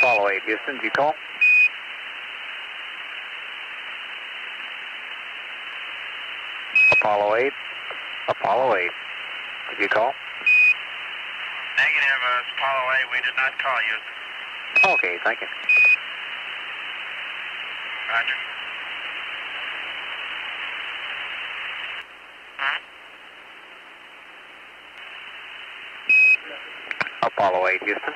Apollo 8, Houston, did you call? Apollo 8, Apollo 8, did you call? Negative, uh, Apollo 8. We did not call you. Okay, thank you. Roger. Apollo 8, Houston.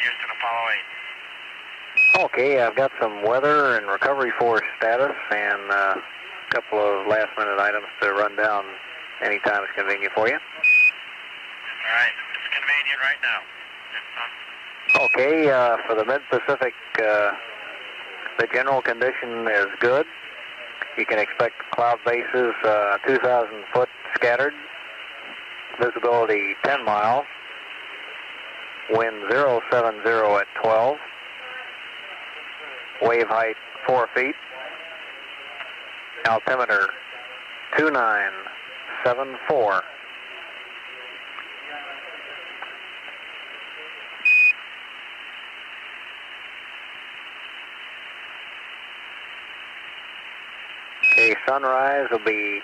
Houston, Apollo 8. Okay, I've got some weather and recovery force status and uh, a couple of last minute items to run down anytime it's convenient for you. All right, it's convenient right now. Okay, uh, for the Mid-Pacific, uh, the general condition is good. You can expect cloud bases uh, 2,000 foot scattered, visibility 10 miles, wind 070 at 12, wave height 4 feet, altimeter 2974. Okay, sunrise will be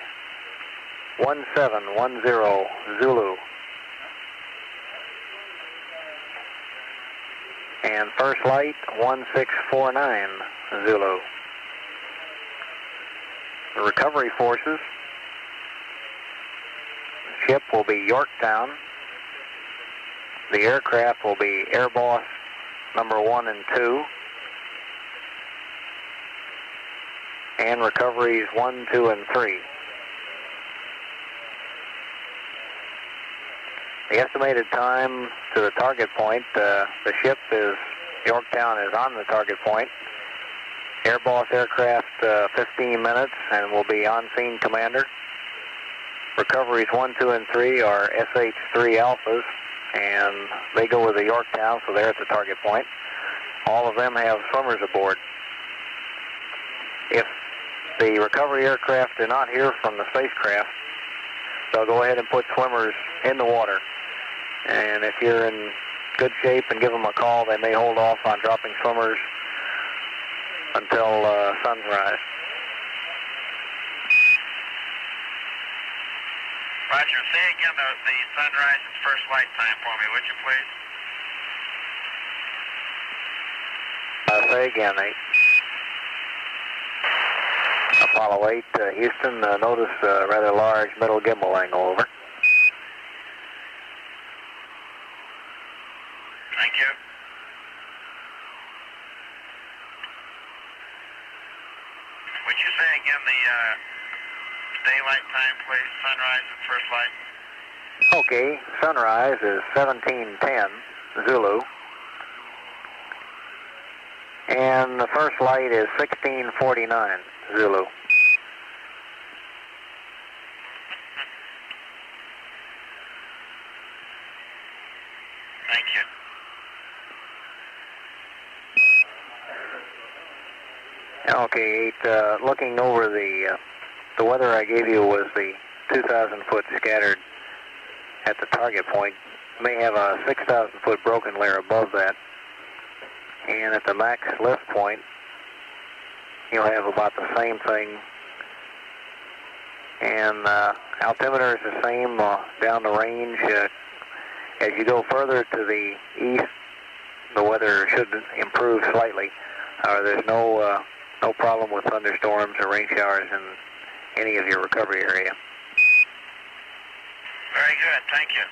1710 Zulu. And first light 1649 Zulu. The recovery forces. Ship will be Yorktown. The aircraft will be Airboss number one and two. and recoveries one, two, and three. The estimated time to the target point, uh, the ship is, Yorktown is on the target point. Airboss aircraft uh, 15 minutes and will be on scene commander. Recoveries 1, 2, and 3 are SH-3 Alphas and they go with the Yorktown so they're at the target point. All of them have swimmers aboard. If the recovery aircraft do not hear from the spacecraft, they'll go ahead and put swimmers in the water. And if you're in good shape and give them a call, they may hold off on dropping swimmers until uh, sunrise. Roger, say again the, the sunrise and first light time for me, would you please? Uh, say again, 8. Apollo 8, uh, Houston, uh, notice a rather large middle gimbal angle, over. Thank you. Would you say again the uh, daylight time, please? Sunrise and first light. Okay, sunrise is 1710 Zulu. And the first light is 1649 Zulu. Thank you. Okay, eight. Uh, looking over the uh, the weather I gave you was the 2,000 foot scattered at the target point. May have a 6,000 foot broken layer above that, and at the max lift point, you'll have about the same thing. And uh, altimeter is the same uh, down the range. Uh, as you go further to the east, the weather should improve slightly. Uh, there's no uh, no problem with thunderstorms or rain showers in any of your recovery area. Very good. Thank you.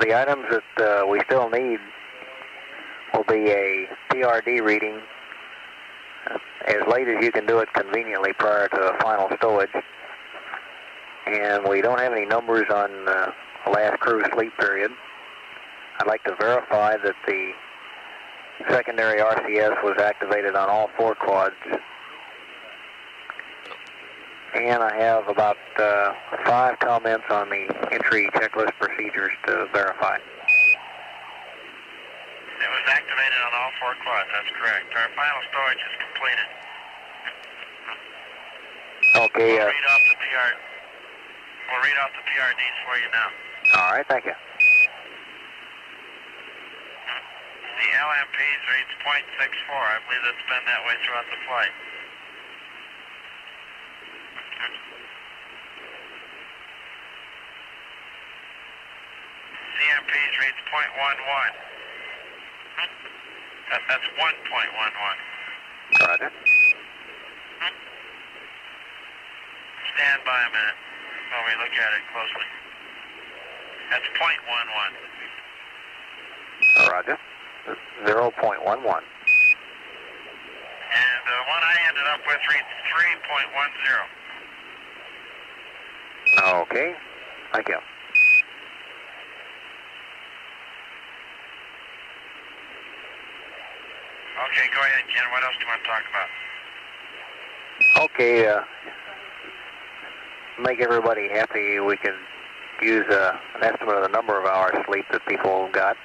The items that uh, we still need will be a PRD reading uh, as late as you can do it conveniently prior to final stowage. And we don't have any numbers on uh, last crew sleep period. I'd like to verify that the secondary RCS was activated on all four quads. And I have about uh, five comments on the entry checklist procedures to verify. It was activated on all four quads. That's correct. Our final stowage is completed. Okay. We'll Uh, read off the PR. We'll read off the PRDs for you now. all right. Thank you. The LMPs reads .64. I believe it's been that way throughout the flight. CMPs reads .11. That, that's 1.11. Roger. Stand by a minute while we look at it closely. That's .11. Roger. Zero point one one. And the one I ended up with reads 3.10. Okay. Thank you. Okay, go ahead, Ken. What else do you want to talk about? Okay. Uh, make everybody happy. We can use uh, an estimate of the number of hours sleep that people got.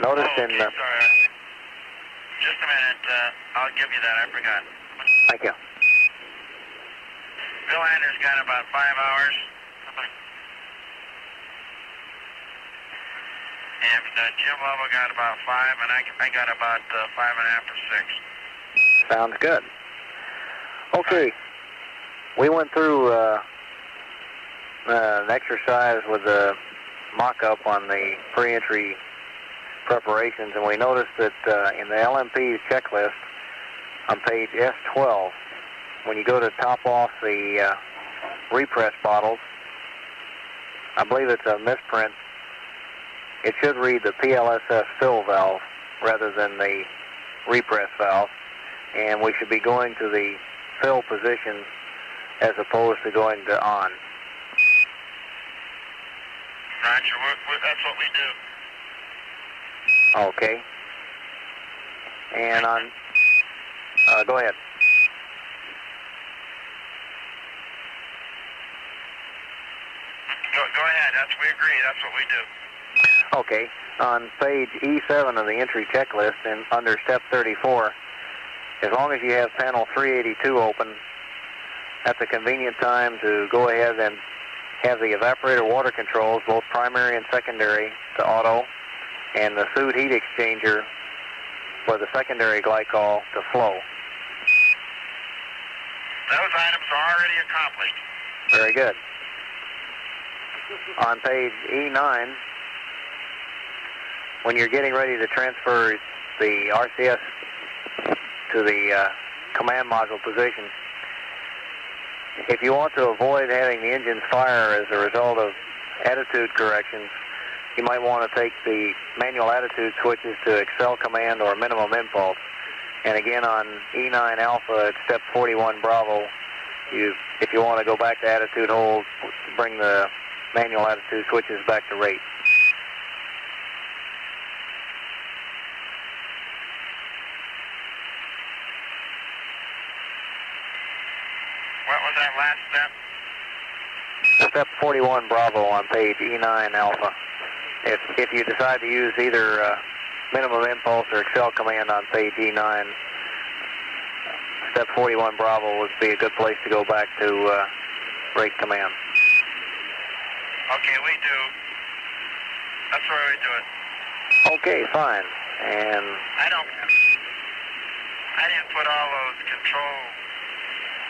Notice oh, in. okay, Uh, sorry. Just a minute. Uh, I'll give you that. I forgot. thank you. Bill Anders got about five hours. And uh, Jim Lovell got about five, and I, I got about uh, five and a half or six. Sounds good. Okay. We went through uh, uh, an exercise with a mock-up on the pre-entry preparations, and we noticed that uh, in the LMP's checklist on page S12, when you go to top off the uh, repress bottles, I believe it's a misprint. It should read the PLSS fill valve rather than the repress valve and we should be going to the fill position as opposed to going to on. Roger. We're, we're, that's what we do. Okay. And on, uh, go ahead. Go, go ahead. That's we agree. That's what we do. Okay. On page E7 of the entry checklist and under step 34, as long as you have panel 382 open, that's a convenient time to go ahead and have the evaporator water controls, both primary and secondary, to auto, and the food heat exchanger for the secondary glycol to flow. Those items are already accomplished. Very good. On page E9, when you're getting ready to transfer the RCS to the uh, command module position, if you want to avoid having the engines fire as a result of attitude corrections, you might want to take the manual attitude switches to accel command or minimum impulse. And again on E9 Alpha at step 41 Bravo, you if you want to go back to attitude hold, bring the manual attitude switches back to rate. What was that last step? Step 41 Bravo on page E9 Alpha. If if you decide to use either uh, minimum impulse or accel command on say, D9, step 41 Bravo would be a good place to go back to uh, rate command. Okay, we do. That's where we do it. Okay, fine. And I don't. I didn't put all those control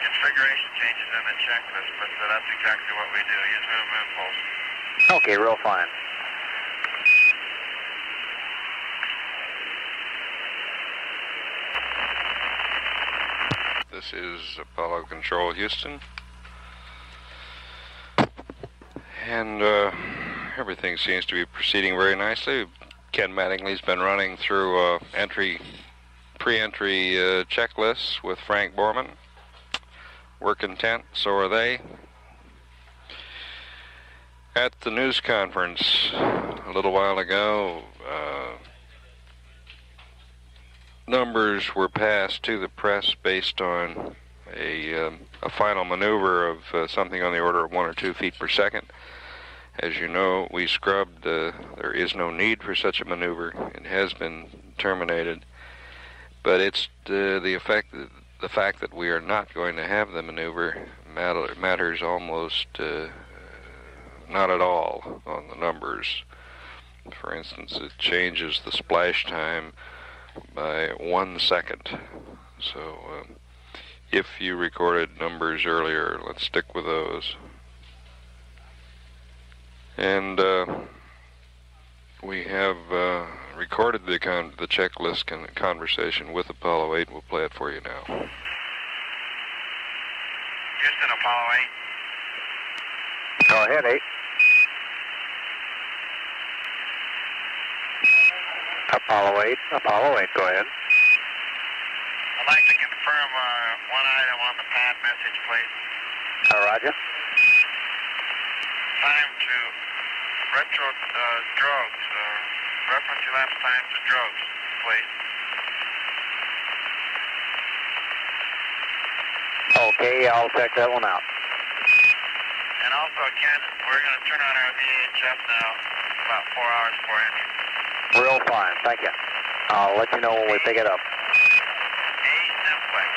configuration changes in the checklist, but so that's exactly what we do. Use minimum impulse. okay, real fine. This is Apollo Control Houston. And uh, everything seems to be proceeding very nicely. Ken Mattingly's been running through uh, entry, pre-entry uh, checklists with Frank Borman. We're content, so are they. At the news conference a little while ago, uh, numbers were passed to the press based on a, um, a final maneuver of uh, something on the order of one or two feet per second. As you know, we scrubbed. Uh, there is no need for such a maneuver. It has been terminated. But it's uh, the effect. the fact that we are not going to have the maneuver matter, matters almost uh, not at all on the numbers. For instance, it changes the splash time by one second. So um, if you recorded numbers earlier, let's stick with those. And uh, we have uh, recorded the con- the checklist con- conversation with Apollo 8. We'll play it for you now. Houston, Apollo 8. Go ahead, 8. Apollo 8, Apollo 8, go ahead. I'd like to confirm uh, one item on the pad message, please. Uh, roger. Time to retro uh, drogues. Uh, reference elapsed time to drogues, please. Okay, I'll check that one out. And also, Ken, we're going to turn on our VHF now about four hours before entry. Real fine, thank you. I'll let you know when we pick it up. A simplex.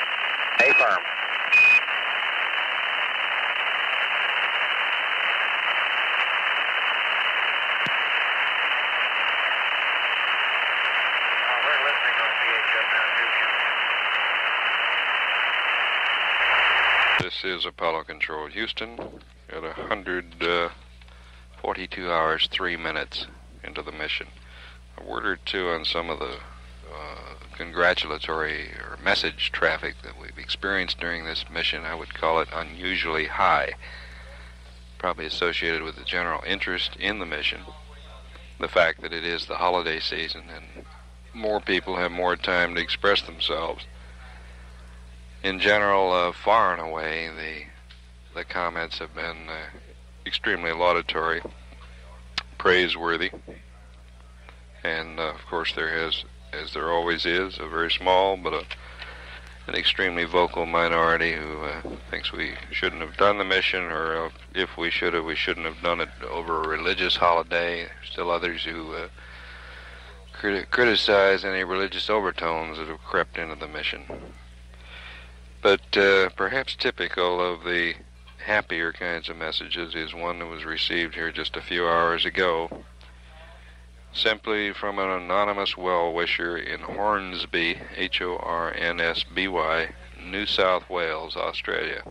A firm. This is Apollo Control Houston at 142 uh, hours, 3 minutes into the mission. Word or two on some of the uh, congratulatory or message traffic that we've experienced during this mission. I would call it unusually high, probably associated with the general interest in the mission. The fact that it is the holiday season and more people have more time to express themselves in general, uh, far and away, the the comments have been uh, extremely laudatory, praiseworthy, and uh, of course there has, as there always is, a very small but a, an extremely vocal minority who uh, thinks we shouldn't have done the mission, or if we should have, we shouldn't have done it over a religious holiday. Still others who uh, criti- criticize any religious overtones that have crept into the mission. But uh, perhaps typical of the happier kinds of messages is one that was received here just a few hours ago, simply from an anonymous well wisher in Hornsby, H O R N S B Y, New South Wales, Australia.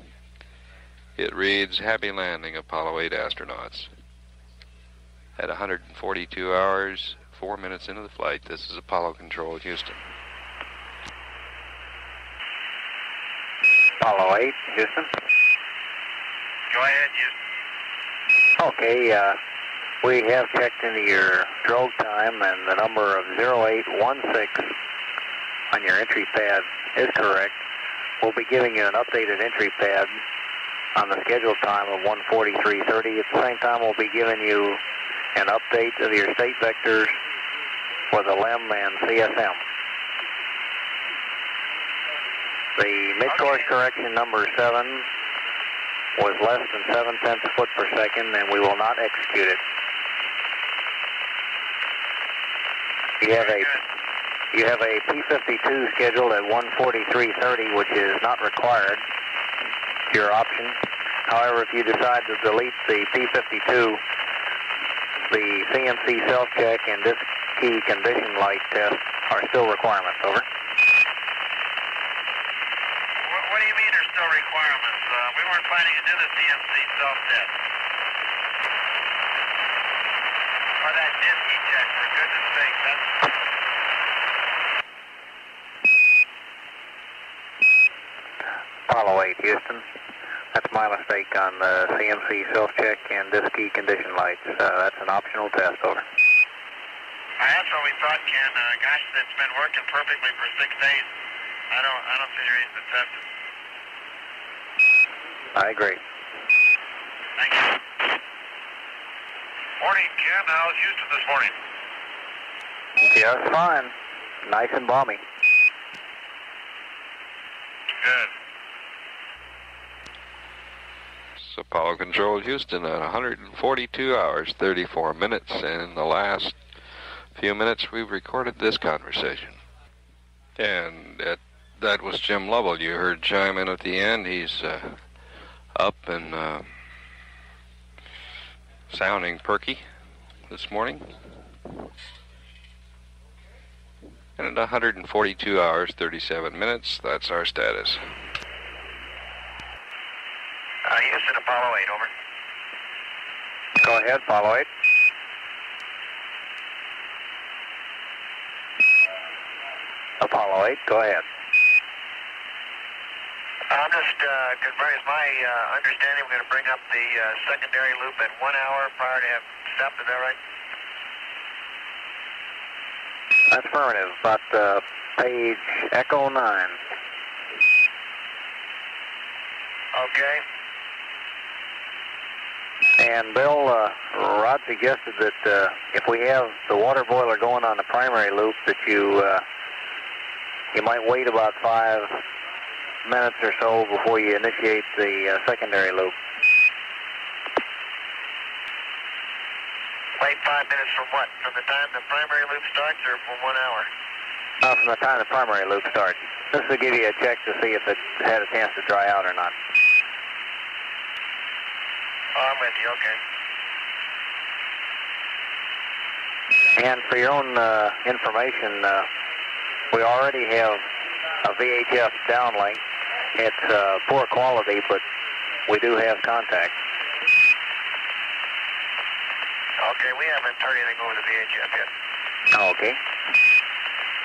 It reads Happy landing, Apollo 8 astronauts. At 142 hours, 4 minutes into the flight, this is Apollo Control, Houston. Apollo 8, Houston. Go ahead, Houston. Okay, uh, we have checked into your drogue time, and the number of 0816 on your entry pad is correct. We'll be giving you an updated entry pad on the scheduled time of 143.30. At the same time, we'll be giving you an update of your state vectors for the LEM and CSM. The mid-course correction number 7 was less than 7 tenths foot per second, and we will not execute it. You have a you have a P-52 scheduled at 143.30, which is not required. Your option. However, if you decide to delete the P-52, the CMC self-check and this key condition light test are still requirements. Over. What, what do you mean are still requirements? Uh, we weren't planning to do the CMC self-test. Or that DSKY check, for goodness sake. That's... Apollo 8, Houston. That's my mistake on the CMC self-check and DSKY condition lights. Uh, that's an optional test. Over. Uh, that's what we thought, Ken. Uh, gosh, it's been working perfectly for six days. I don't, I don't see any reason to test it. I agree. Thank you. Morning, Ken. How's Houston this morning? Just fine. Nice and balmy. Good. It's Apollo Control Houston at 142 hours, 34 minutes, and in the last few minutes we've recorded this conversation. And at that was Jim Lovell. You heard chime in at the end. He's uh, up and uh, sounding perky this morning. And at 142 hours, 37 minutes, that's our status. Uh, Houston, Apollo 8, over. Go ahead, Apollo 8. Apollo 8, go ahead. I'm just uh, confirming, it's my uh, understanding we're going to bring up the uh, secondary loop at one hour prior to have step, is that right? That's affirmative. About uh, page Echo 9. Okay. And Bill, uh, Rod suggested that uh, if we have the water boiler going on the primary loop, that you uh, you might wait about five minutes or so before you initiate the uh, secondary loop. Wait five minutes from what? From the time the primary loop starts or from one hour? Uh, from the time the primary loop starts. This will give you a check to see if it had a chance to dry out or not. I'm with you, okay. And for your own uh, information, uh, we already have a VHF downlink. It's uh, poor quality, but we do have contact. Okay, we haven't heard anything over the VHF yet. Okay.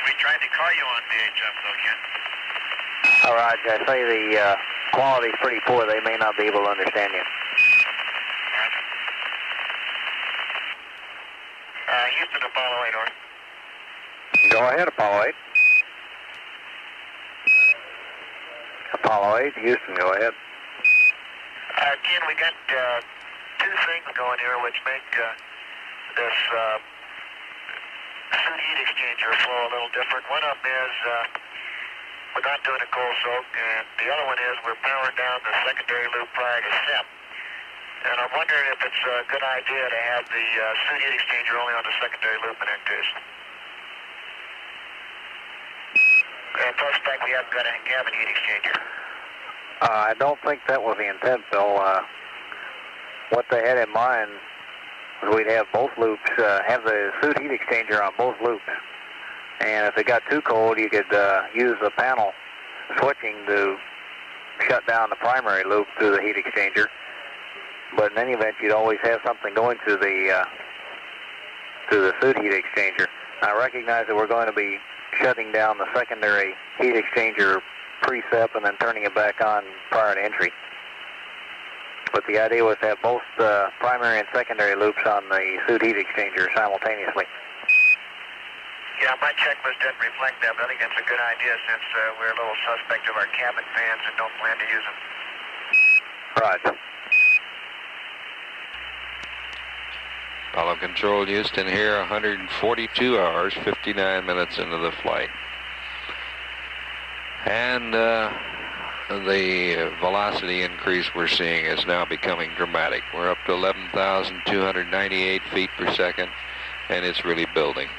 We tried to call you on VHF though, Ken. All right, I say the uh, quality's pretty poor. They may not be able to understand you. Uh, Houston, Apollo 8, over. Go ahead, Apollo 8. Apollo 8, Houston, go ahead. Uh, Ken, we got uh, two things going here which make uh, this uh, suit heat exchanger flow a little different. One of them is uh, we're not doing a cold soak, and the other one is we're powering down the secondary loop prior to SEP. And I'm wondering if it's a good idea to have the uh, heat exchanger only on the secondary loop in case. And we haven't got a cabin heat exchanger. Uh, I don't think that was the intent, Bill. Uh, what they had in mind was we'd have both loops, uh, have the suit heat exchanger on both loops. And if it got too cold, you could uh, use the panel switching to shut down the primary loop through the heat exchanger. But in any event, you'd always have something going to the uh, to the suit heat exchanger. I recognize that we're going to be shutting down the secondary heat exchanger pre-SEP and then turning it back on prior to entry. But the idea was to have both the primary and secondary loops on the suit heat exchanger simultaneously. Yeah, my checklist didn't reflect that, but I think that's a good idea since uh, we're a little suspect of our cabin fans and don't plan to use them. Roger. Apollo Control Houston here, 142 hours, 59 minutes into the flight. And uh, the velocity increase we're seeing is now becoming dramatic. We're up to 11,298 feet per second, and it's really building.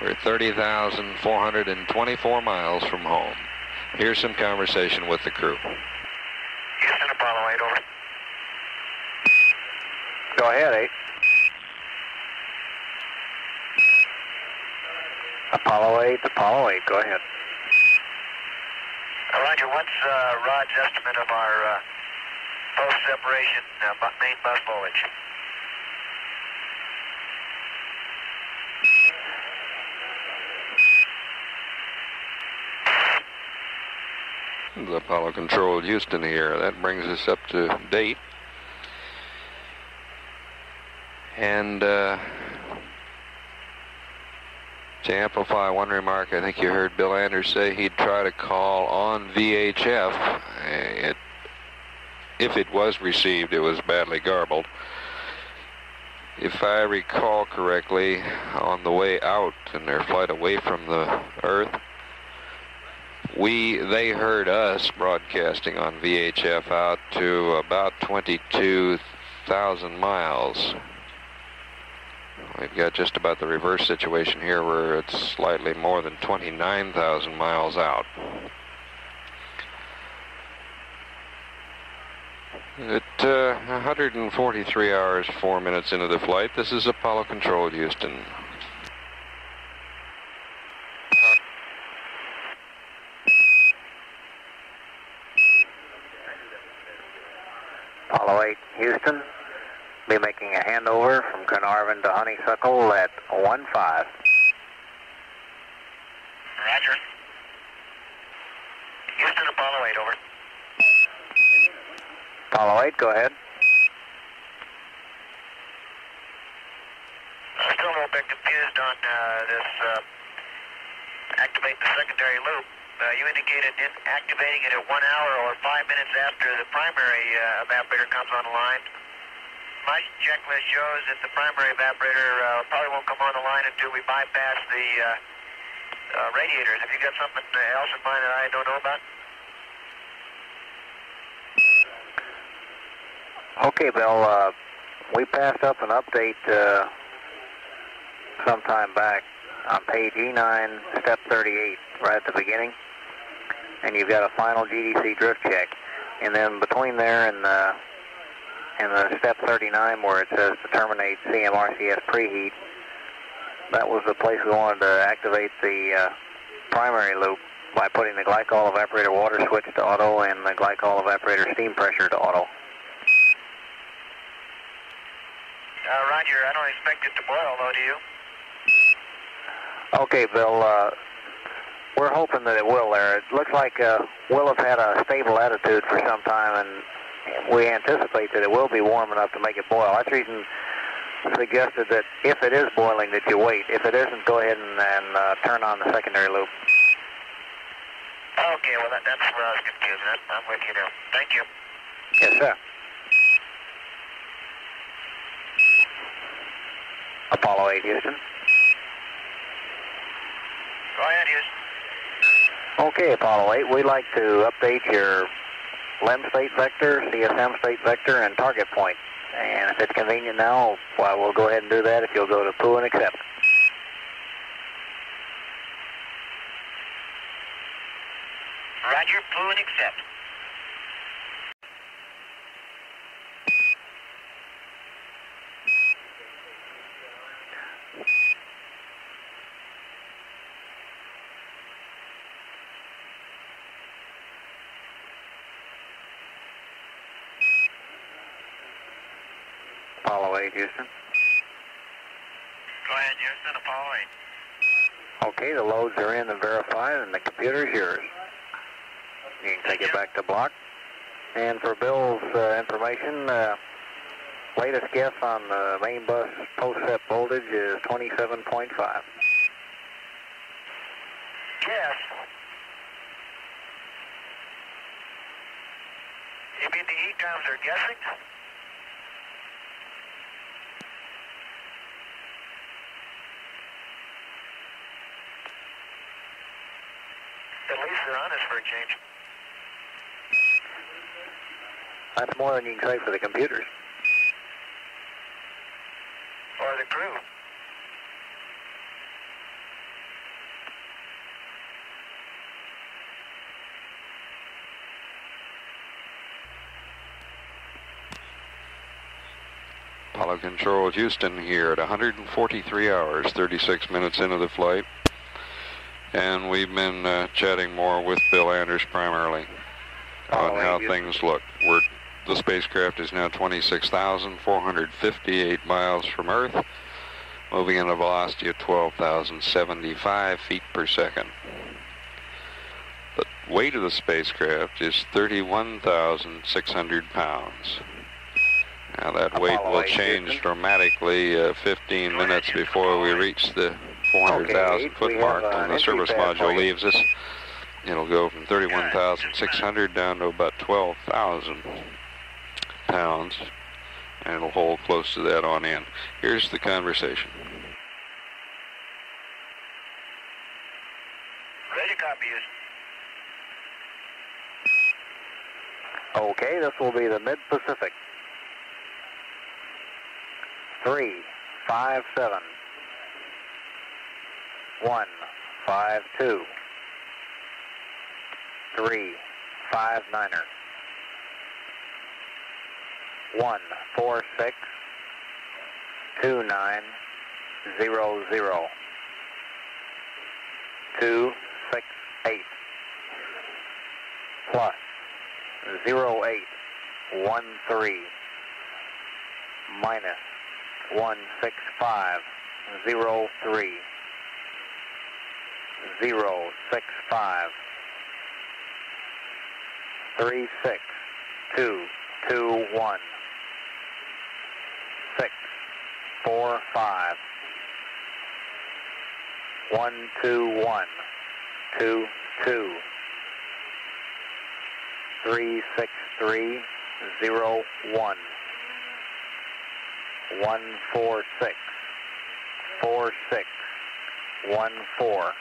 We're 30,424 miles from home. Here's some conversation with the crew. Houston, Apollo 8, over. Go ahead, 8. Apollo 8, Apollo 8, go ahead. Uh, Roger, what's uh, Rod's estimate of our uh, post-separation uh, bu- main bus voltage? The Apollo Control Houston here. That brings us up to date. And uh, to amplify one remark, I think you heard Bill Anders say he'd try to call on VHF. Uh, It, if it was received, it was badly garbled. If I recall correctly, on the way out in their flight away from the Earth, we they heard us broadcasting on VHF out to about 22,000 miles. We've got just about the reverse situation here where it's slightly more than 29,000 miles out. At uh, 143 hours, 4 minutes into the flight, this is Apollo Control, Houston. Carnarvon to Honeysuckle at 1-5. Roger. Houston, Apollo 8, over. Apollo 8, go ahead. I'm still a little bit confused on uh, this uh, activate the secondary loop. Uh, you indicated in activating it at one hour or five minutes after the primary uh, evaporator comes online. My checklist shows that the primary evaporator uh, probably won't come on the line until we bypass the uh, uh, radiators. Have you got something else in mind that I don't know about? Okay, Bill. Uh, we passed up an update uh, sometime back on page E9, step 38, right at the beginning. And you've got a final GDC drift check. And then between there and the, and the step 39 where it says to terminate CMRCS preheat, that was the place we wanted to activate the uh, primary loop by putting the glycol evaporator water switch to auto and the glycol evaporator steam pressure to auto. Uh, Roger, I don't expect it to boil, though, do you? Okay, Bill. Uh, we're hoping that it will there. It looks like uh, we'll have had a stable attitude for some time, and we anticipate that it will be warm enough to make it boil. That's the reason suggested that if it is boiling, that you wait. If it isn't, go ahead and, and uh, turn on the secondary loop. Okay, well, that, that's where I was confused. I'm, I'm with you now. Thank you. Yes, sir. Apollo 8, Houston. Go ahead, Houston. Okay, Apollo 8, we'd like to update your LEM state vector, CSM state vector, and target point. And if it's convenient now, well, we'll go ahead and do that if you'll go to P00 and accept. Roger, P00 and accept. Apollo 8, Houston. Go ahead, Houston, Apollo 8. Okay, the loads are in and verified, and the computer's yours. You can take it back to block. And for Bill's uh, information, uh, latest guess on the main bus post-set voltage is 27.5. Yes. You mean the EECOMs are guessing? At least they're honest for a change. That's more than you can say for the computers. Or the crew. Apollo Control Houston here at 143 hours, 36 minutes into the flight. And we've been uh, chatting more with Bill Anders primarily on Oh, how things look. We're, the spacecraft is now 26,458 miles from Earth, moving at a velocity of 12,075 feet per second. The weight of the spacecraft is 31,600 pounds. Now that weight Apollo will change dramatically uh, 15 minutes before we reach the 400,000 eight, foot mark when the service module leaves us. It'll go from 31,600 down to about 12,000 pounds, and it'll hold close to that on in. Here's the conversation. Ready to copy. Okay, this will be the Mid-Pacific. Three, five, seven. One, five, two. Three, five, niner. one four six two nine zero zero two six eight plus zero eight one three minus one six five zero three zero six five three six two two one six four five one two one two two three six three zero one one four six four six one four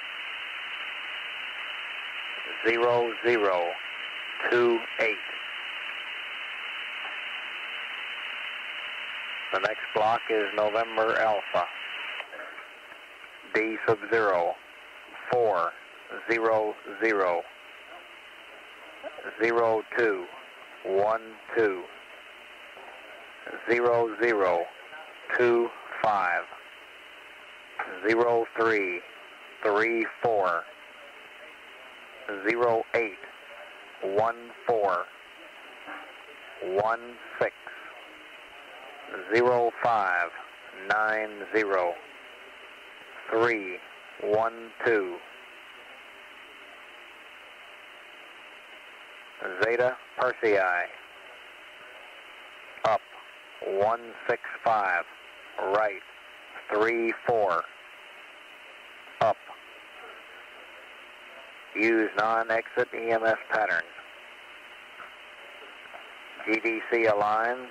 zero zero two eight. The next block is November Alpha. D sub zero four zero zero zero two one two zero zero two five zero three three four zero eight one four one six zero five nine zero three one two. Zeta Persei. Up one six five. Right three four up use non-exit EMS pattern. GDC align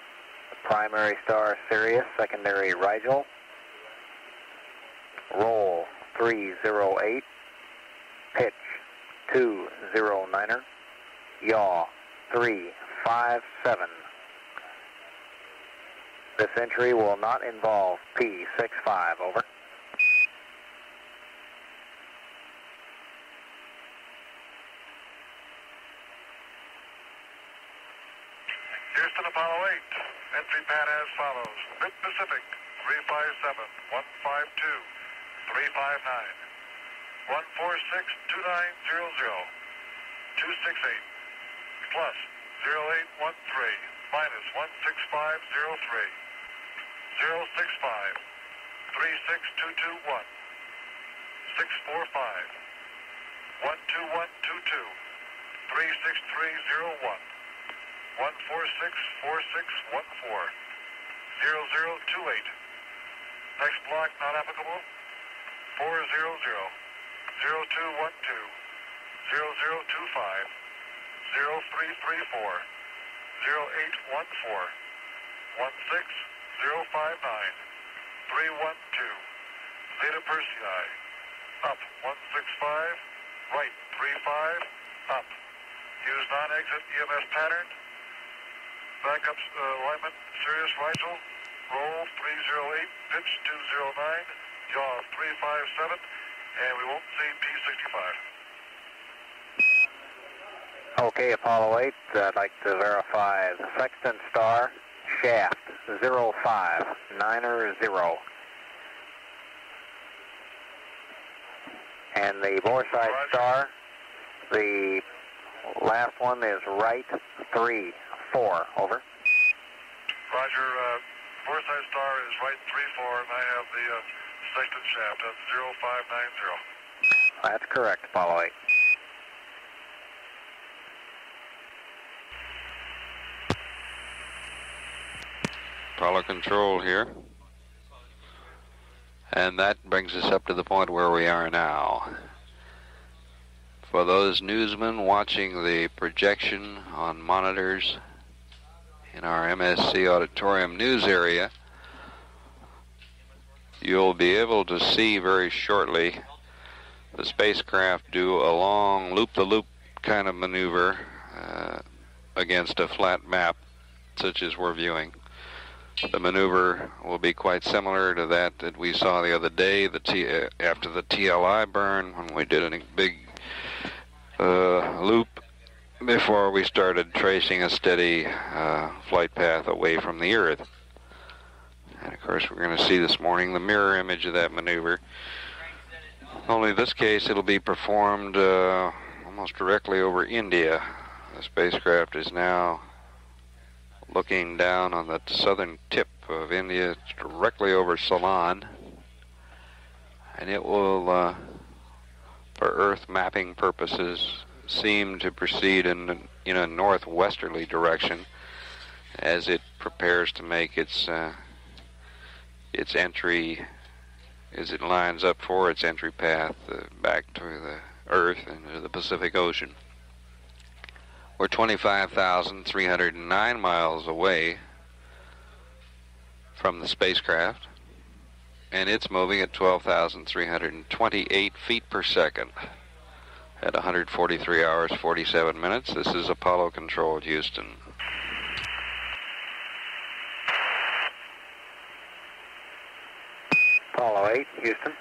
primary star Sirius secondary Rigel. Roll 308 pitch 209er yaw 357 this entry will not involve P65 over Houston Apollo 8. Entry pad as follows. Mid-Pacific, 357, 152, 359, 146-2900, 268, plus 0813, minus 16503, 065, 36221, 645, 12122, 36301, 1464614, 0028. Next block not applicable. 400, 0212, 0025, 0334, 0814, 16059, 312. Zeta Persei. Up 165, right 35, up. Use non-exit EMS pattern. Backup uh, alignment, Sirius Rigel, roll 308, pitch 209, yaw 357, and we won't see P65. Okay, Apollo 8, I'd like to verify the sextant star shaft 059er0. And the boresight star, the last one is right 3, 4, over. Roger, uh, boresight star is right three four, and I have the uh, sextant shaft. That's 0590. That's correct, Apollo 8. Apollo Control here. And that brings us up to the point where we are now. For those newsmen watching the projection on monitors in our MSC auditorium news area, you'll be able to see very shortly the spacecraft do a long loop-the-loop kind of maneuver uh, against a flat map such as we're viewing. The maneuver will be quite similar to that that we saw the other day, the T, uh, after the TLI burn when we did a big uh, loop before we started tracing a steady uh, flight path away from the Earth. And of course, we're going to see this morning the mirror image of that maneuver. Only in this case, it'll be performed uh, almost directly over India. The spacecraft is now looking down on the southern tip of India, directly over Ceylon. And it will, uh, for Earth mapping purposes, seem to proceed in, in a northwesterly direction as it prepares to make its uh, its entry as it lines up for its entry path uh, back to the Earth into the Pacific Ocean. We're 25,309 miles away from the spacecraft, and it's moving at 12,328 feet per second at 143 hours 47 minutes. This is Apollo controlled Houston. Apollo 8, Houston.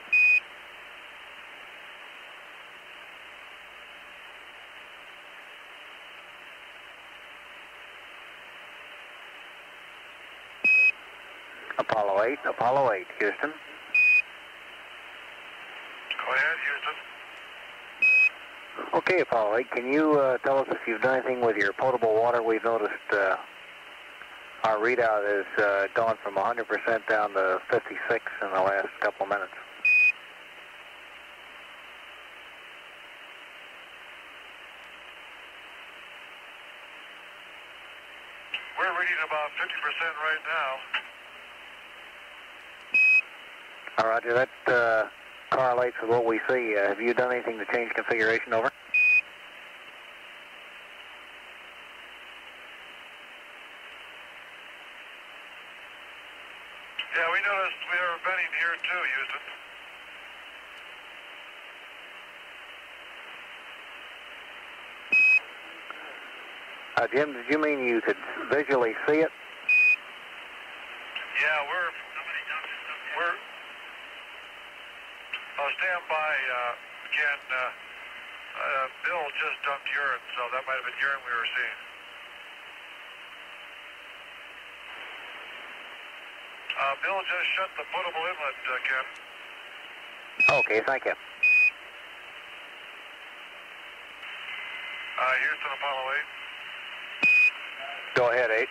Apollo 8, Apollo 8, Houston. Go ahead, Houston. Okay, Apollo 8, can you uh, tell us if you've done anything with your potable water? We've noticed uh, our readout has uh, gone from 100% down to 56 in the last couple minutes. We're reading about 50% right now. All right, Roger, that uh, correlates with what we see. Uh, have you done anything to change configuration over? Yeah, we noticed we are venting here too, Houston. Uh, Jim, did you mean you could visually see it? Yeah, we're we're. Oh, stand by, uh, Ken. Uh, uh, Bill just dumped urine, so that might have been urine we were seeing. Uh, Bill just shut the potable inlet, uh, Ken. Okay, thank you. Uh, Houston Apollo 8. Go ahead, 8.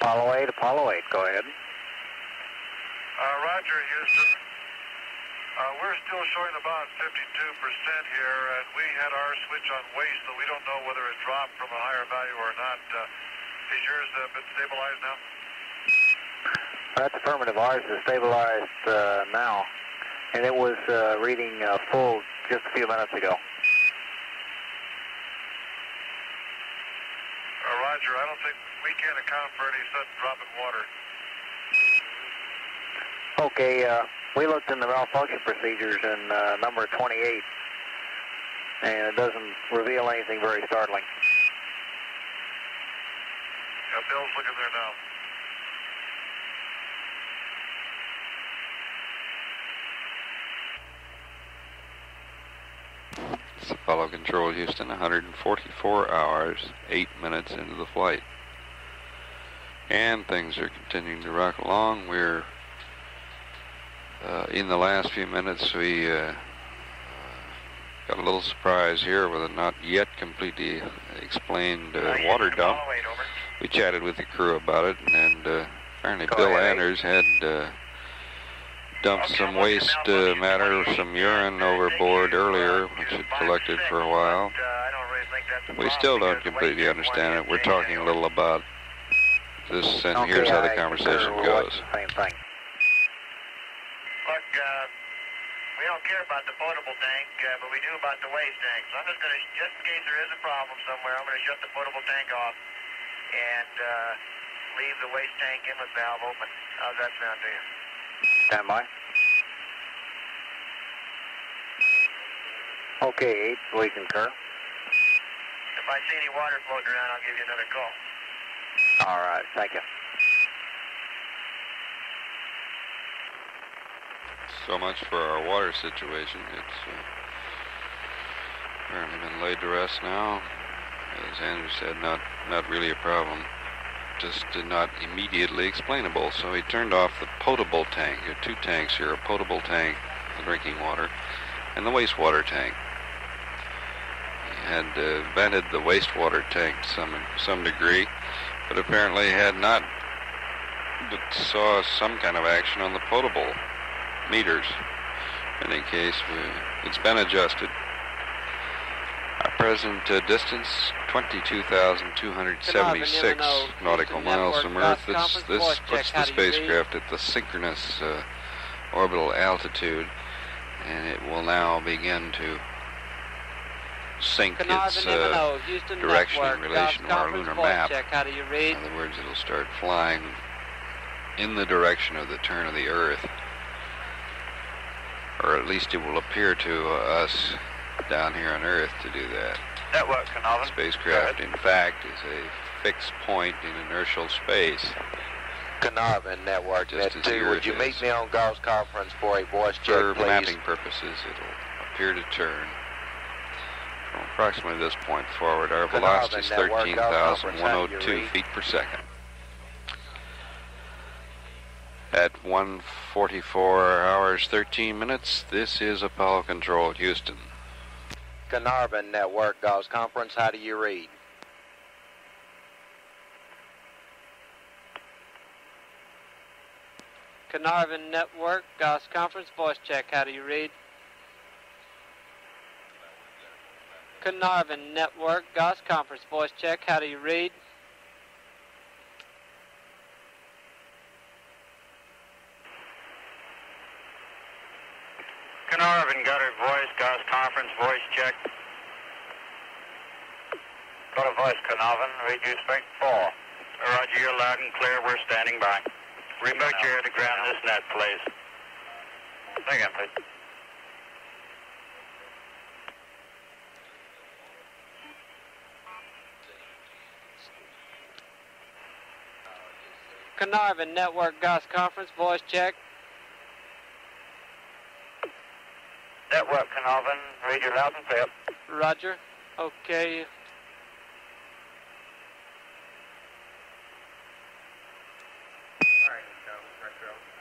Apollo 8, Apollo 8, go ahead. Uh, Roger, Houston. Uh, we're still showing about 52% here, and we had our switch on waste, so we don't know whether it dropped from a higher value or not. Uh, is yours uh, been stabilized now? That's affirmative. Ours is stabilized uh, now, and it was uh, reading uh, full just a few minutes ago. Uh, Roger, I don't think we can account for any sudden drop in water. Okay, uh, we looked in the malfunction procedures in uh, number 28, and it doesn't reveal anything very startling. Yeah, Bill's looking there now. It's Apollo Control Houston, 144 hours, 8 minutes into the flight. And things are continuing to rock along. We're uh, in the last few minutes, we uh, got a little surprise here with a not yet completely explained uh, water dump. Apollo 8, over. We chatted with the crew about it, and uh, apparently Go Bill ahead. Anders had uh, dumped some waste uh, matter, some urine overboard earlier, which had collected for a while. but, uh, I don't really think that's a We still don't completely understand it. We're talking a little about this, and here's how the conversation goes. Same thing. Look, uh, we don't care about the potable tank, uh, but we do about the waste tank. So I'm just going to, just in case there is a problem somewhere, I'm going to shut the potable tank off and uh, leave the waste tank inlet valve open. How's that sound to you? Stand by. Okay, 8, we concur. If I see any water floating around, I'll give you another call. All right, thank you. So much for our water situation. It's uh, apparently been laid to rest now. As Anders said, not not really a problem. Just uh, not immediately explainable. So he turned off the potable tank. There are two tanks here: a potable tank, the drinking water, and the wastewater tank. He had uh, vented the wastewater tank to some some degree, but apparently had not but saw some kind of action on the potable meters. In any case, it's been adjusted. Present uh, distance, 22,276 nautical miles from Earth. This, this puts the spacecraft at the synchronous uh, orbital altitude, and it will now begin to sync its uh, direction in relation to our lunar map. In other words, it'll start flying in the direction of the turn of the Earth. Or at least it will appear to uh, us down here on Earth to do that. Network, Carnarvon. Spacecraft, in fact, is a fixed point in inertial space. Carnarvon Network, Just Net as the 2, would you is. meet me on Gauss conference for a voice check, For please? mapping purposes, it'll appear to turn. From approximately this point forward, our Carnarvon velocity is Network, Gulf Conference, how do you 13,102 feet per second. At 1:44 hours 13 minutes, this is Apollo Control, Houston. Carnarvon Network, Gauss conference, how do you read? Carnarvon Network, Gauss Conference, voice check. How do you read? Carnarvon Network, Gauss Conference, voice check. How do you read? Carnarvon, Goddard voice, Gauss conference, voice check. Got a voice, Carnarvon. Read you spec four. Roger, you're loud and clear. We're standing by. Remote your air to ground this net, please. Again, please. Carnarvon Network, Gauss Conference, voice check. Network, Carnarvon. Read you loud and clear. Roger. Okay.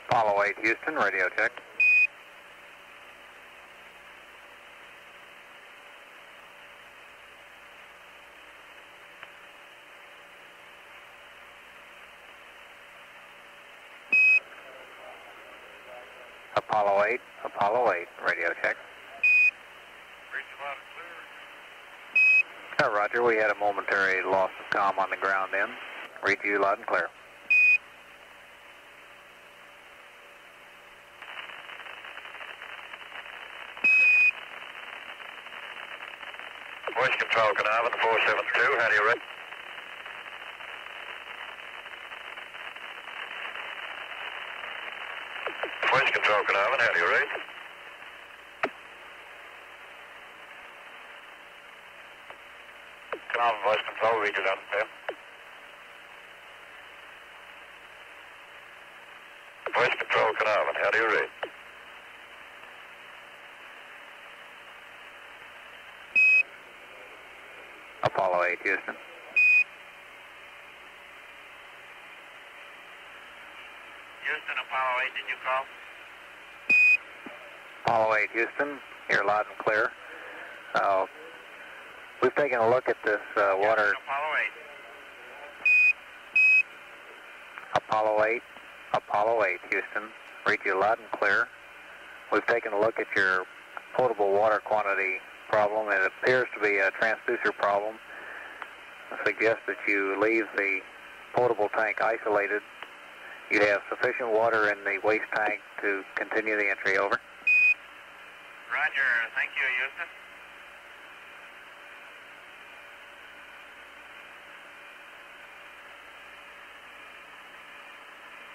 Apollo 8 Houston, radio check. Apollo 8, Apollo 8, radio check. Read loud and clear. Uh, Roger, we had a momentary loss of comm on the ground end. Read you loud and clear. Voice control, Carnarvon, 472. How do you read? Voice control, Carnarvon. How do you read? Carnarvon, voice control. Read you loud and clear. Voice control, Carnarvon. How do you read? Apollo 8 Houston. Houston, Apollo 8, did you call? Apollo 8 Houston, here loud and clear. Uh, we've taken a look at this uh, water Apollo 8. Apollo 8, Apollo 8, Houston. Read you loud and clear. We've taken a look at your potable water quantity problem. It appears to be a transducer problem. I suggest that you leave the potable tank isolated. You have sufficient water in the waste tank to continue the entry. Over. Roger. Thank you, Houston.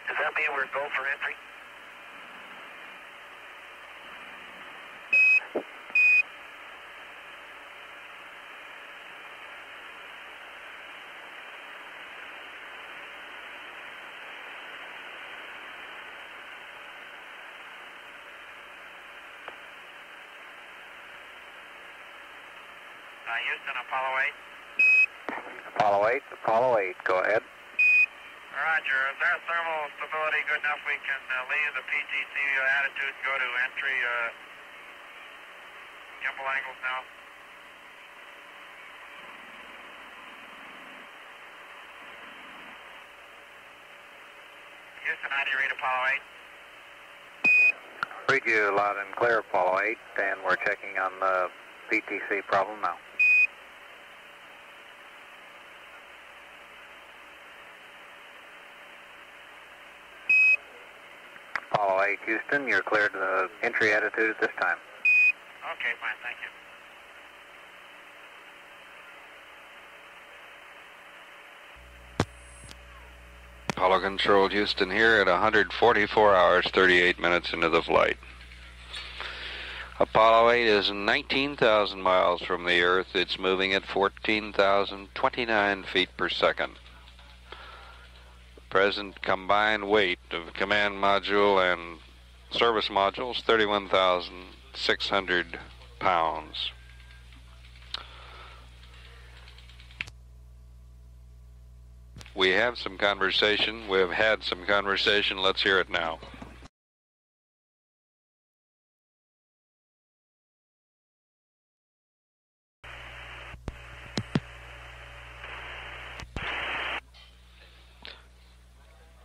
Does that mean we're go for entry? Houston, Apollo 8. Apollo 8, Apollo 8, go ahead. Roger. Is our thermal stability good enough we can uh, leave the PTC attitude and go to entry uh, gimbal angles now? Houston, how do you read Apollo 8? Read you loud and clear, Apollo 8, and we're checking on the PTC problem now. Apollo 8, Houston, you're cleared the entry attitude at this time. Okay, fine, thank you. Apollo Control Houston here at 144 hours 38 minutes into the flight. Apollo 8 is 19,000 miles from the Earth. It's moving at 14,029 feet per second. Present combined weight of command module and service modules 31,600 pounds. We have some conversation. We have had some conversation. Let's hear it now.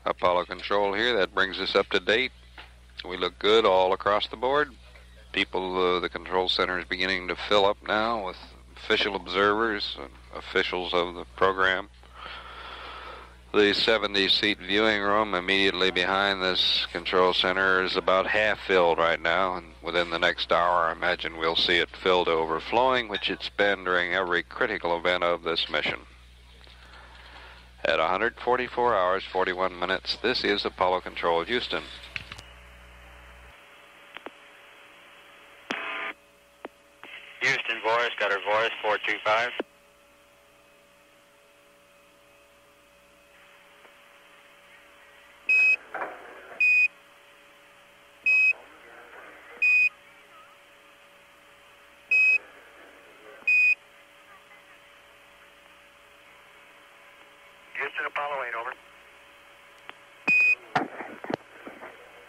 Apollo Control here. That brings us up to date. We look good all across the board. People, uh, the control center is beginning to fill up now with official observers, and officials of the program. The 70 seat viewing room immediately behind this control center is about half filled right now, and within the next hour, I imagine we'll see it filled to overflowing, which it's been during every critical event of this mission. At 144 hours, 41 minutes, this is Apollo Control Houston. Houston voice, Goddard voice, 425. Houston, Apollo 8, over.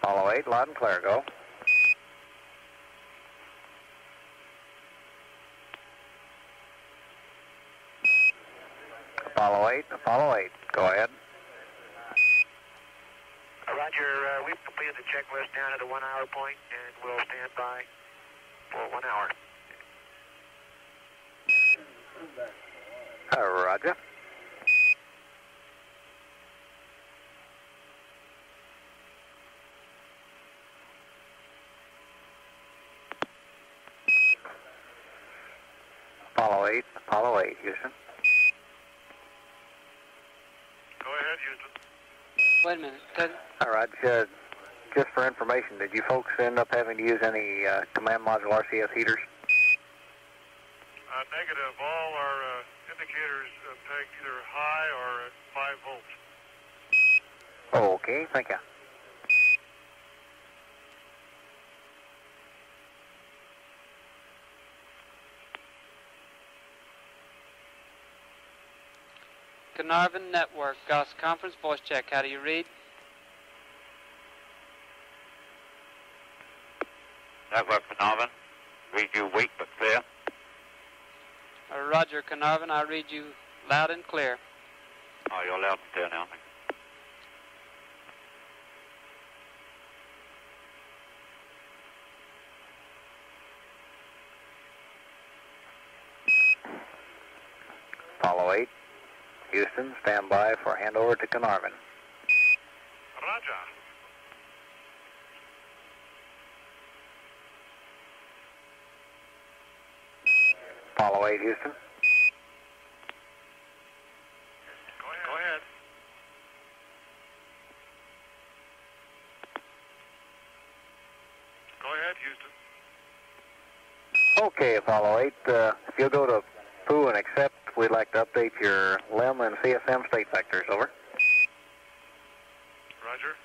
Apollo 8, loud and clear, go. Apollo 8, Apollo 8, go ahead. Roger, uh, we've completed the checklist down to the one hour point and we'll stand by for one hour. Uh, roger. Apollo 8, Apollo 8, Houston. Go ahead, Houston. Wait a minute. That, All right, uh, just for information, did you folks end up having to use any uh, command module RCS heaters? Uh, negative. All our uh, indicators uh, pegged either high or at 5 volts. Oh, okay, thank you. Carnarvon Network, Gauss Conference, voice check. How do you read? Network Carnarvon. Read you weak but clear. Uh, Roger, Carnarvon, I read you loud and clear. Oh, you're loud and clear now. thank you. Apollo 8, Houston, stand by for handover to Carnarvon. Roger. Apollo 8, Houston. Go ahead. Go ahead. Go ahead, Houston. Okay, Apollo 8, uh, if you'll go to P00 and accept, we'd like to update your LEM and CSM state vectors, over. Roger.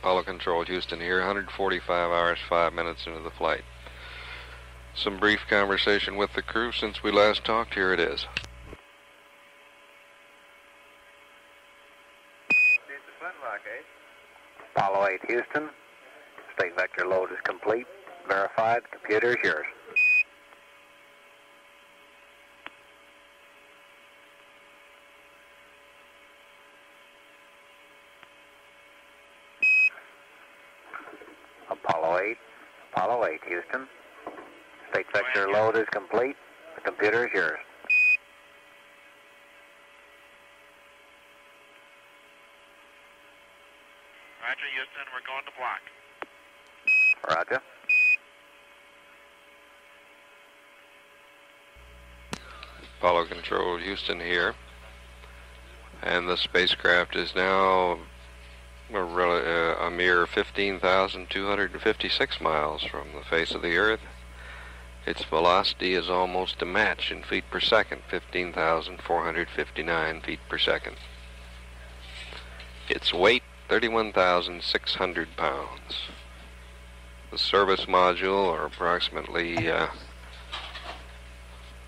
Apollo Control, Houston here, 145 hours, 5 minutes into the flight. Some brief conversation with the crew since we last talked. Here it is. Apollo 8 Houston. State vector load is complete. Verified. Computer is yours. Apollo 8. Apollo 8 Houston. State vector load is complete. The computer is yours. Roger, Houston, we're going to block. Roger. Apollo Control, Houston here. And the spacecraft is now a, uh, a mere 15,256 miles from the face of the Earth. Its velocity is almost a match in feet per second, 15,459 feet per second. Its weight, 31,600 pounds. The service module, or approximately uh,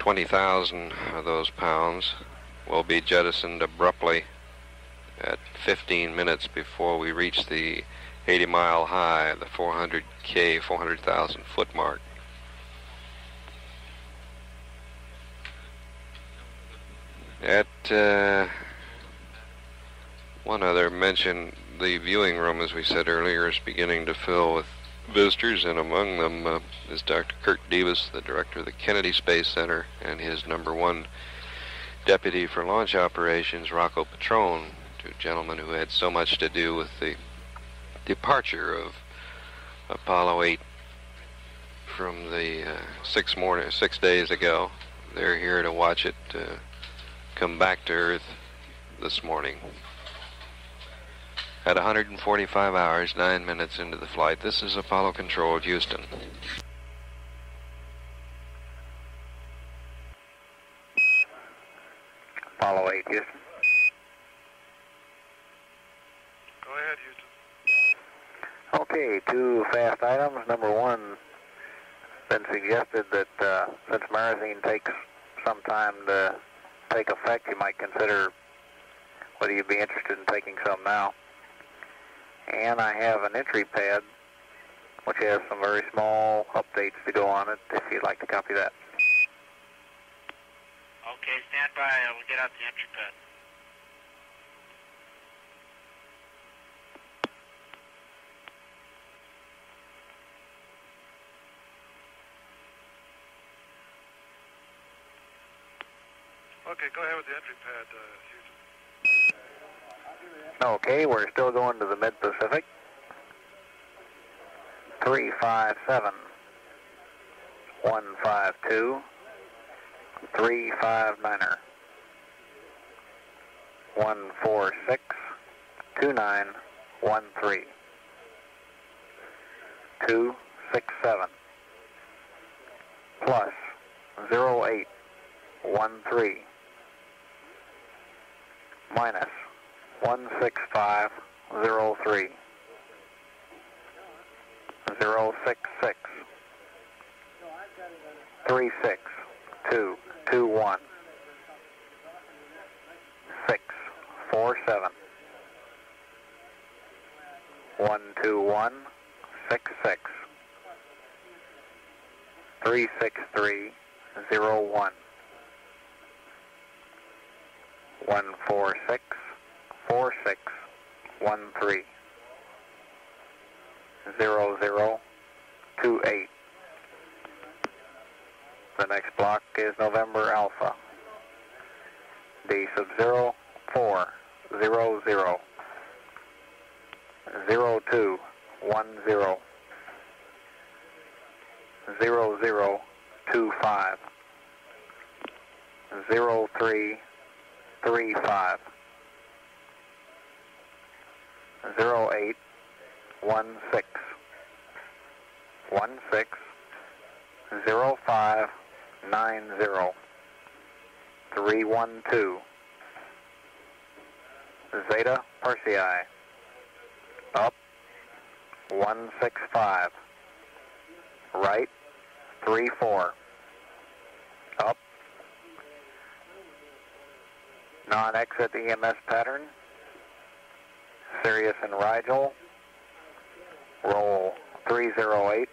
20,000 of those pounds, will be jettisoned abruptly at 15 minutes before we reach the 80 mile high, the 400k, 400,000 foot mark. At uh, one other mention, the viewing room, as we said earlier, is beginning to fill with visitors, and among them uh, is Dr. Kurt Debus, the director of the Kennedy Space Center, and his number one deputy for launch operations, Rocco Petrone, two gentlemen who had so much to do with the departure of Apollo 8 from the uh, six morning, six days ago. They're here to watch it uh, come back to Earth this morning. At 145 hours, 9 minutes into the flight, this is Apollo Control, Houston. Apollo 8 Houston. Go ahead, Houston. Okay, two fast items. Number one, been suggested that uh, since Marezine takes some time to take effect, you might consider whether you'd be interested in taking some now. And I have an entry pad which has some very small updates to go on it if you'd like to copy that. Okay, stand by. I will get out the entry pad. Okay, go ahead with the entry pad, uh, Houston. Okay, we're still going to the mid-Pacific. 357, 152, 359er, 146, 2913, 267, plus 0813, minus 16503. 066 36221 647 121 66 363 01 146 4613 zero zero two eight. The next block is November Alpha. D sub zero four zero zero zero two one zero zero zero two five zero three three five three one two Zeta Persei up 165. Right, 34. Up. Non-exit EMS pattern. Sirius and Rigel. Roll 308.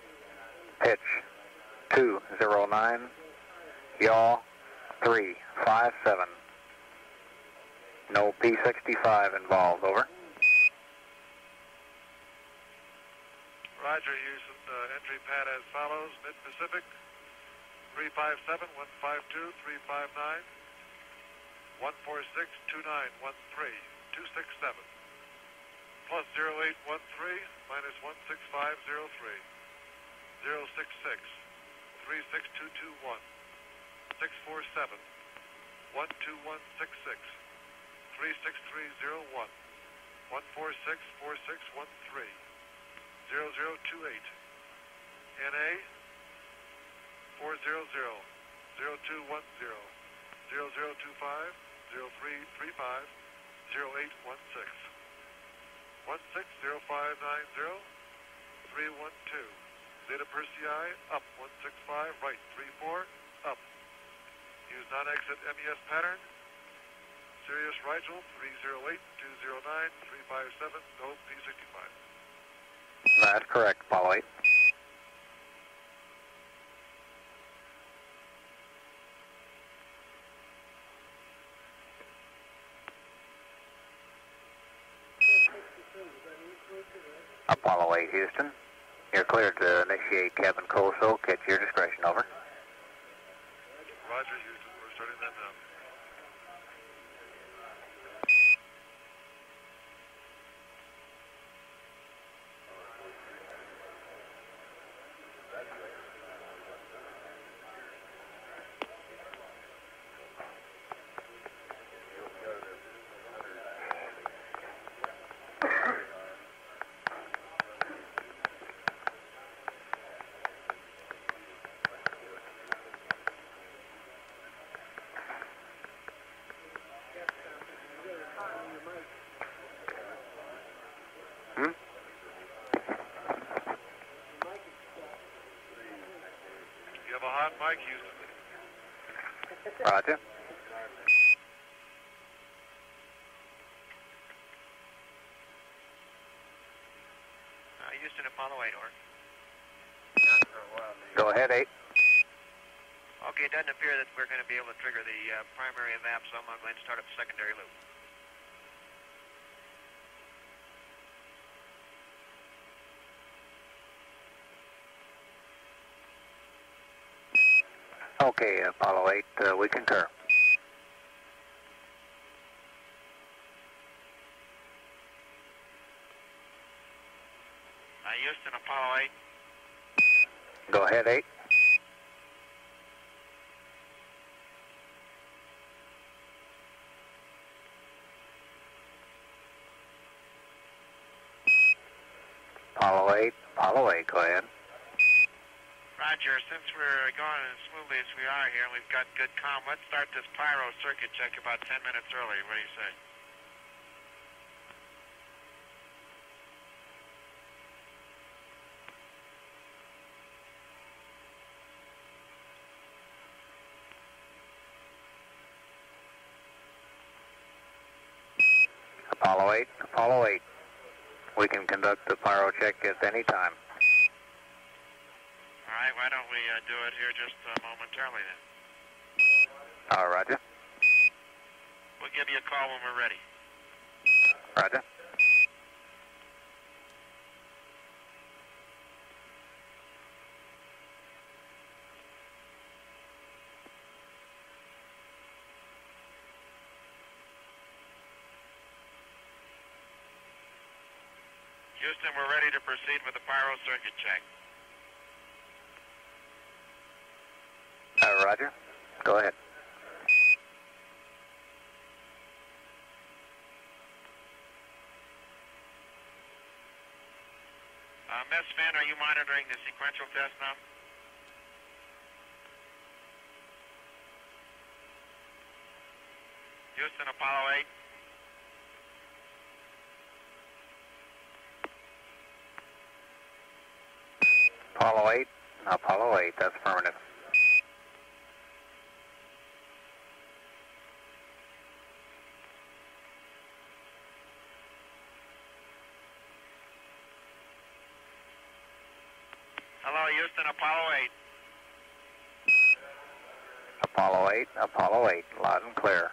Pitch 209. Yaw 357. No P65 involved, over. Roger, Houston. Uh, entry pad as follows. Mid-Pacific, 357, 152, 359, 146, 2913, 267. Plus 0813, minus 16503, 066, 36221, 647, 12166, 36301, 1464613. 0028. NA 400 0210 0025 0335 0816 160590 312. Zeta Persei up 165 right 34 up. Use non-exit MES pattern. Sirius Rigel 308 209 357 no P65. That's correct, Apollo Apollo 8, Houston. You're cleared to initiate cabin COSO. Catch your discretion, over. Roger, Houston. We're starting that now. You have a hot mic, Houston. Roger. Uh, Houston, Apollo 8, or. Go ahead, 8. Okay, it doesn't appear that we're going to be able to trigger the uh, primary evap, so I'm going to start up the secondary loop. Okay, Apollo 8, uh, we concur. Uh, Houston, Apollo 8. Go ahead, 8. Apollo 8, Apollo 8, go ahead. Roger, since we're going as smoothly as we are here and we've got good comm, let's start this pyro circuit check about 10 minutes early. What do you say? Apollo 8, Apollo 8. We can conduct the pyro check at any time. Right, why don't we uh, do it here just uh, momentarily then? Uh, roger, We'll give you a call when we're ready. roger. Houston, we're ready to proceed with the pyro circuit check. Uh, roger, go ahead. Uh, Miss Finn, are you monitoring the sequential test now? Houston, Apollo 8. Apollo 8, Apollo 8, that's affirmative. Houston, Apollo 8. Apollo 8, Apollo 8, loud and clear.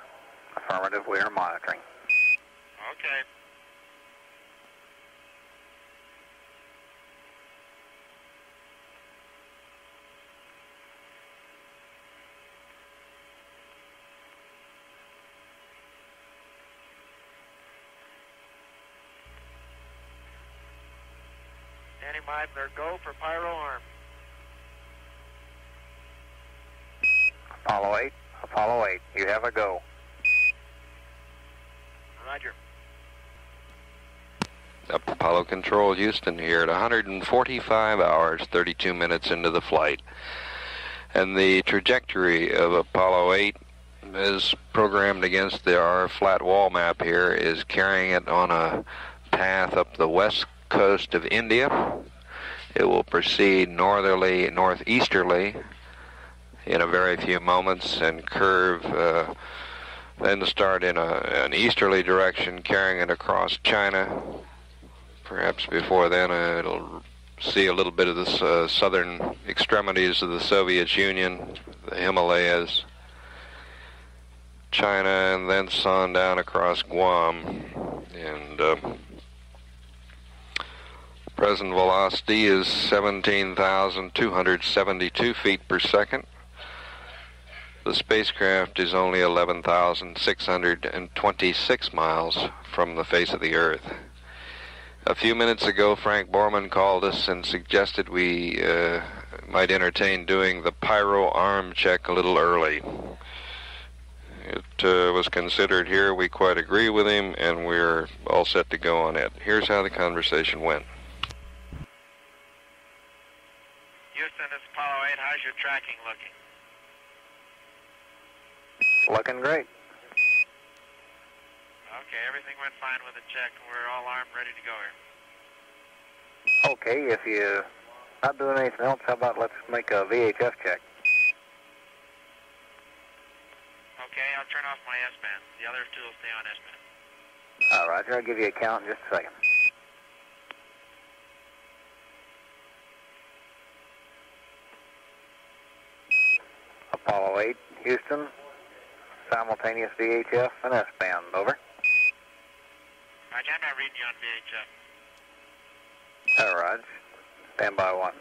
Affirmative, we are monitoring. Okay. Danny Meibler, go for pyro arm. Apollo 8, Apollo 8, you have a go. Roger. Apollo Control Houston here at 145 hours, 32 minutes into the flight. And the trajectory of Apollo 8 is programmed against the, our flat wall map here is carrying it on a path up the west coast of India. It will proceed northerly, northeasterly in a very few moments and curve uh, then start in a, an easterly direction carrying it across China. Perhaps before then uh, it'll see a little bit of the uh, southern extremities of the Soviet Union, the Himalayas, China, and then on down across Guam. And uh, present velocity is 17,272 feet per second. The spacecraft is only 11,626 miles from the face of the Earth. A few minutes ago, Frank Borman called us and suggested we uh, might entertain doing the pyro arm check a little early. It uh, was considered here. We quite agree with him, and we're all set to go on it. Here's how the conversation went. Houston, is Apollo 8. How's your tracking looking? Looking great. Okay, everything went fine with the check. We're all armed, ready to go here. Okay, if you're not doing anything else, how about let's make a VHF check? Okay, I'll turn off my S-band. The other two will stay on S-band. Uh, roger, I'll give you a count in just a second. Apollo 8, Houston, simultaneous VHF and S-band, over. Roger, I'm not reading you on VHF. Uh, Raj, stand by one.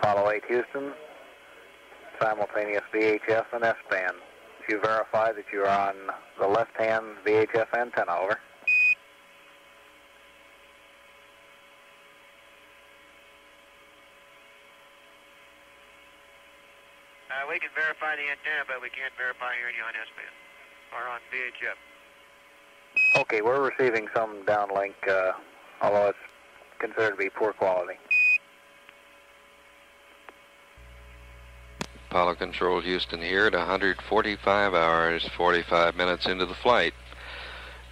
Apollo 8 Houston, simultaneous VHF and S-band. If you verify that you're on the left-hand VHF antenna, over. Can verify the antenna, but we can't verify hearing you on S-band or on VHF. Okay, we're receiving some downlink, uh, although it's considered to be poor quality. Apollo Control Houston here at 145 hours, 45 minutes into the flight.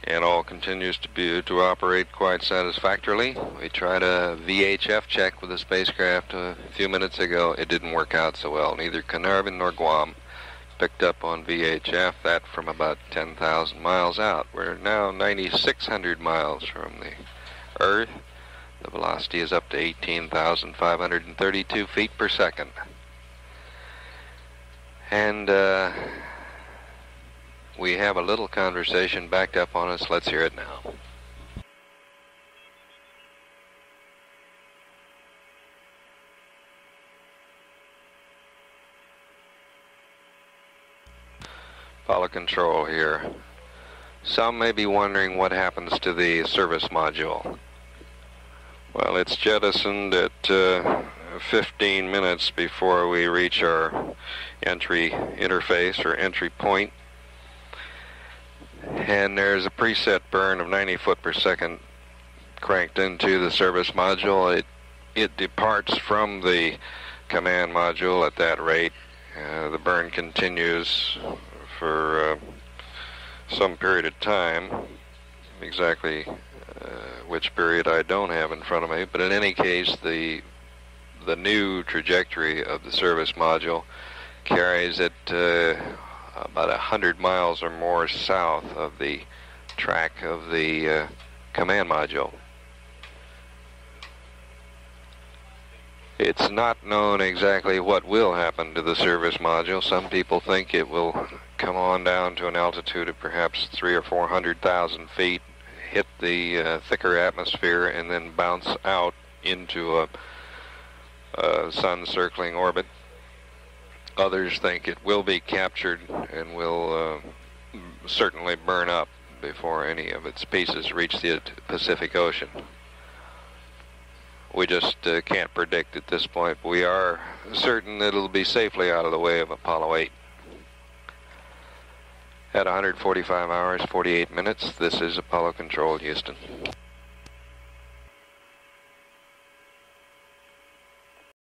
And all continues to be to operate quite satisfactorily. We tried a VHF check with the spacecraft a few minutes ago. It didn't work out so well. Neither Carnarvon nor Guam picked up on VHF, that from about 10,000 miles out. We're now 9,600 miles from the Earth. The velocity is up to 18,532 feet per second. And uh, we have a little conversation backed up on us. Let's hear it now. Apollo Control here. Some may be wondering what happens to the service module. Well, it's jettisoned at uh, 15 minutes before we reach our entry interface or entry point. And there's a preset burn of 90 foot per second cranked into the service module. It, it departs from the command module at that rate. Uh, the burn continues for uh, some period of time. Exactly uh, which period I don't have in front of me, but in any case, the the new trajectory of the service module carries it uh, about a hundred miles or more south of the track of the uh, command module. It's not known exactly what will happen to the service module. Some people think it will come on down to an altitude of perhaps three or four hundred thousand feet, hit the uh, thicker atmosphere, and then bounce out into a, a sun circling orbit. Others think it will be captured and will uh, certainly burn up before any of its pieces reach the Pacific Ocean. We just uh, can't predict at this point. We are certain that it'll be safely out of the way of Apollo 8. At 145 hours, 48 minutes, this is Apollo Control, Houston.